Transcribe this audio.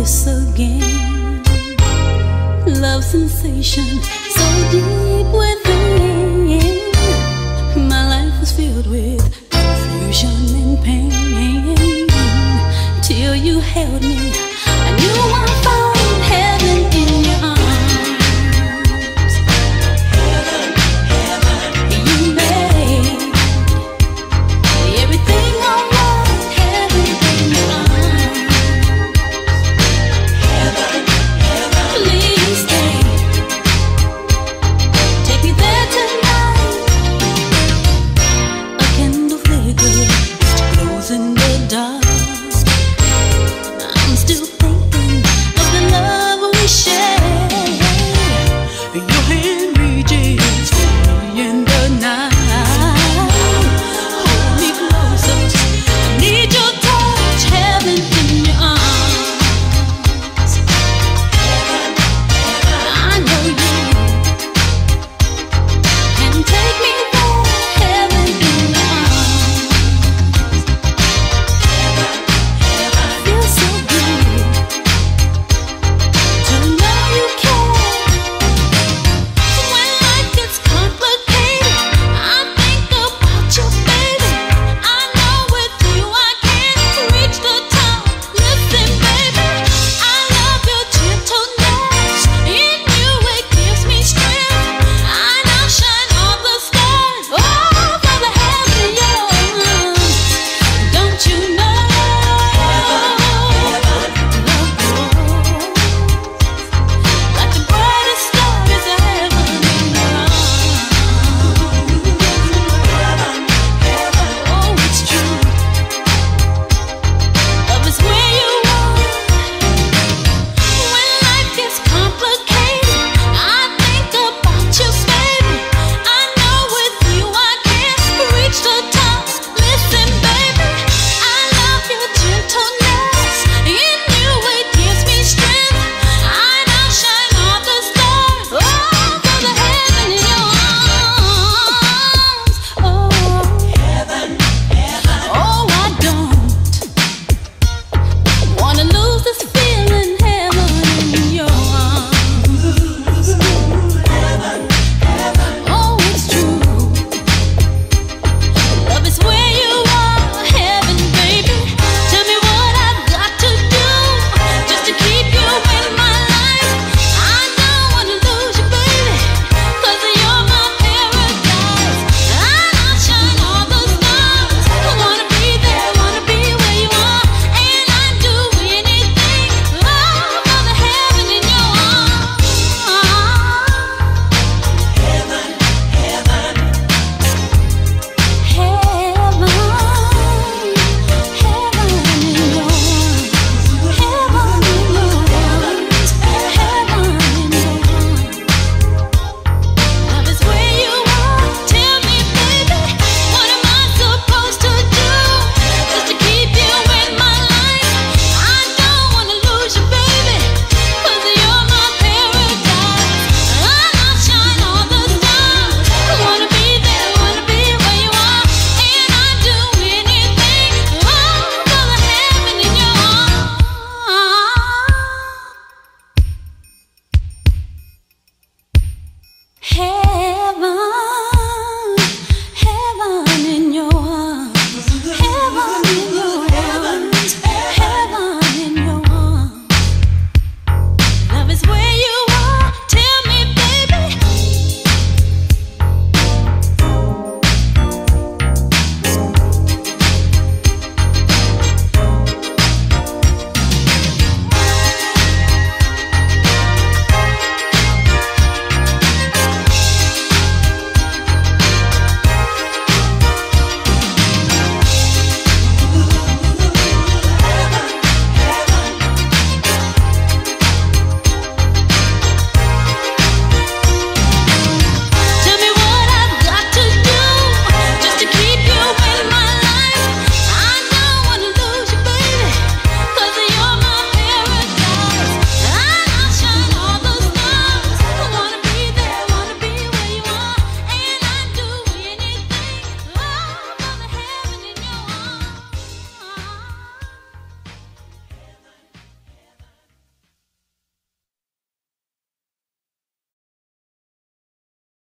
this again. Love sensation so deep within.